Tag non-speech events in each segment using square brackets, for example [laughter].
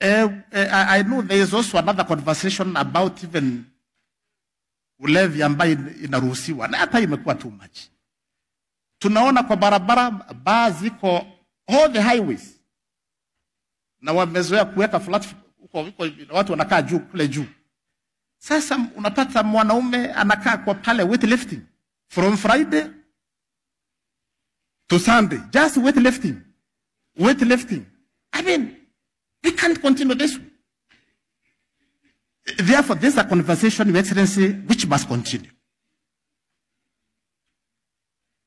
Uh, I, I know there is also another conversation about even ulevi ambayo inaruhusiwa na hata imekuwa too much. Tunaona kwa barabara baa ziko all the highways, na wamezoea kuweka flat huko huko, watu wanakaa juu kule juu. Sasa unapata mwanaume anakaa kwa pale weightlifting from Friday to Sunday, just weightlifting, weightlifting. I mean, we can't continue this. Therefore, this is a conversation, Your Excellency, which must continue.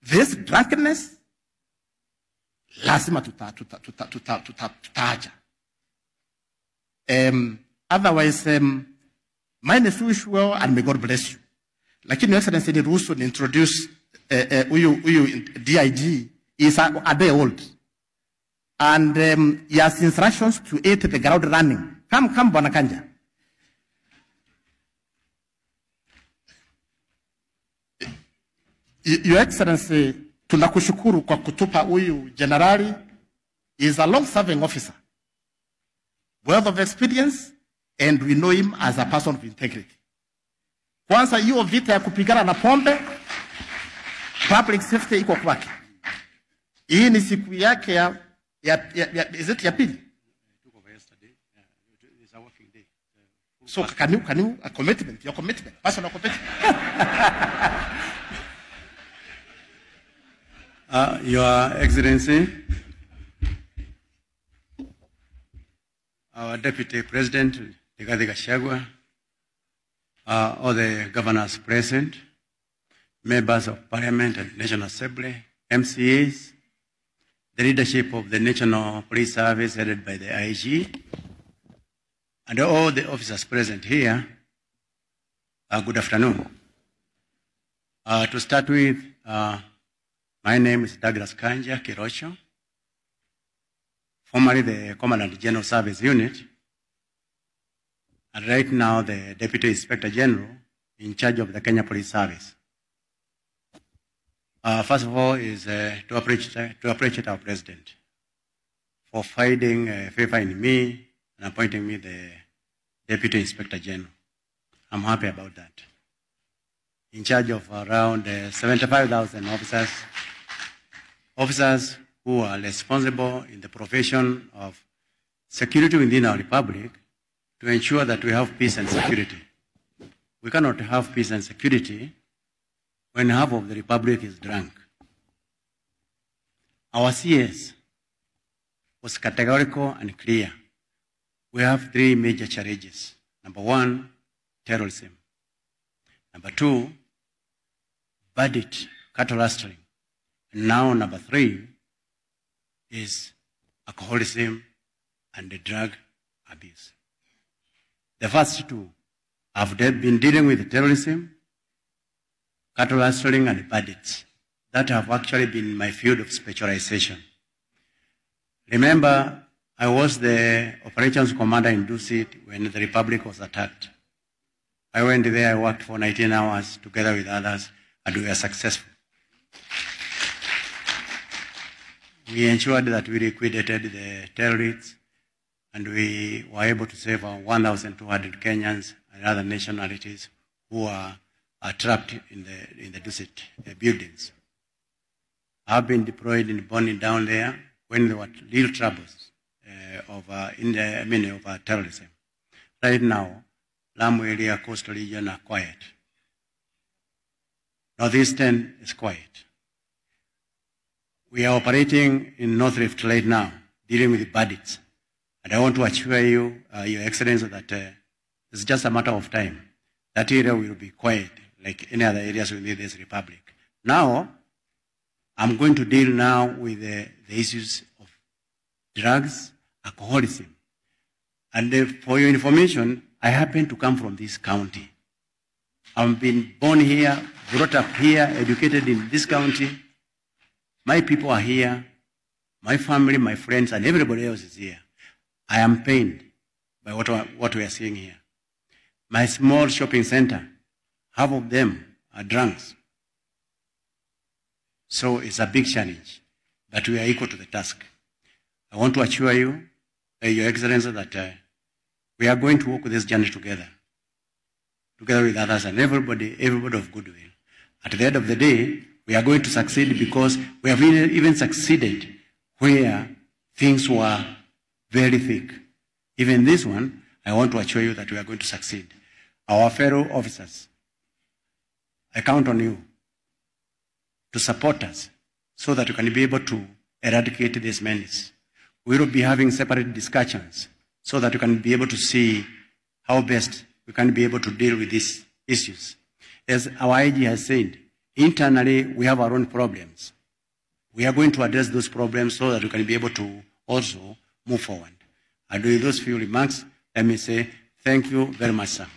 This drunkenness, lazima tuta, tuta, tuta, tuta, tuta, tutaacha. Um, otherwise, um, mine is usual and may God bless you. Lakini Your Excellency, niruhusu ni introduce huyu uh, huyu uh, DIG is a, a day old and um, he has instructions to hit the ground running. Come, come, Bwana Kanja. Your Excellency, tunakushukuru kwa kutupa huyu generali. He is a long-serving officer, wealth of experience, and we know him as a person of integrity. Kwanza hiyo vita ya kupigana na pombe, public safety iko kwake. Hii ni siku yake ya, ya, ya, ya, is it ya pili? So can you, can you, a commitment, your commitment, personal commitment. [laughs] Uh, Your Excellency, our Deputy President, Rigathi Gachagua, uh, all the governors present, members of Parliament and National Assembly, MCAs, the leadership of the National Police Service headed by the IG, and all the officers present here, uh, good afternoon. Uh, to start with, uh, my name is Douglas Kanja Kirocho, formerly the Commandant General Service Unit, and right now the Deputy Inspector General in charge of the Kenya Police Service. Uh, first of all, is uh, to, appreciate, to appreciate our President for finding uh, favor in me and appointing me the Deputy Inspector General. I'm happy about that. In charge of around uh, 75,000 officers, officers who are responsible in the profession of security within our republic to ensure that we have peace and security. We cannot have peace and security when half of the republic is drunk. Our CS was categorical and clear. We have three major challenges. Number one, terrorism. Number two, bandit cattle rustling. And now number three is alcoholism and the drug abuse. The first two have been dealing with terrorism, cattle rustling, and bandits. That have actually been my field of specialization. Remember, I was the operations commander in Dusit when the Republic was attacked. I went there, I worked for 19 hours together with others, and we were successful. We ensured that we liquidated the terrorists, and we were able to save 1,200 Kenyans and other nationalities who are, are trapped in the, in the Dusit uh, buildings. I've been deployed in burning down there when there were real troubles uh, of, uh, in the, I mean, of uh, terrorism. Right now, Lamu area, coastal region are quiet. Northeastern is quiet. We are operating in North Rift right now, dealing with bandits. And I want to assure you, uh, Your Excellency, that uh, it's just a matter of time. That area will be quiet, like any other areas within this republic. Now, I'm going to deal now with the, the issues of drugs, alcoholism. And uh, for your information, I happen to come from this county. I've been born here, brought up here, educated in this county. My people are here. My family, my friends, and everybody else is here. I am pained by what, what we are seeing here. My small shopping center, half of them are drunks. So it's a big challenge, but we are equal to the task. I want to assure you uh, Your Excellency, that uh, we are going to walk this journey together, together with others and everybody, everybody of goodwill. At the end of the day, we are going to succeed because we have even even succeeded where things were very thick. Even this one, I want to assure you that we are going to succeed. Our fellow officers, I count on you to support us so that we can be able to eradicate this menace. We will be having separate discussions so that we can be able to see how best we can be able to deal with these issues. As our IG has said, internally we have our own problems. We are going to address those problems so that we can be able to also move forward. And with those few remarks, let me say thank you very much, sir.